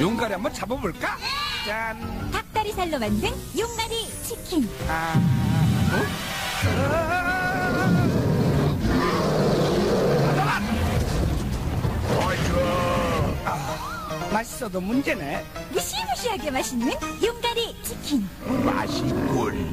용가리 한번 잡아볼까? 짠. 닭다리살로 만든 용가리 치킨. 아, 어? 어? 아, 맛있어도 문제네. 무시무시하게 맛있는 용가리 치킨. 맛있군.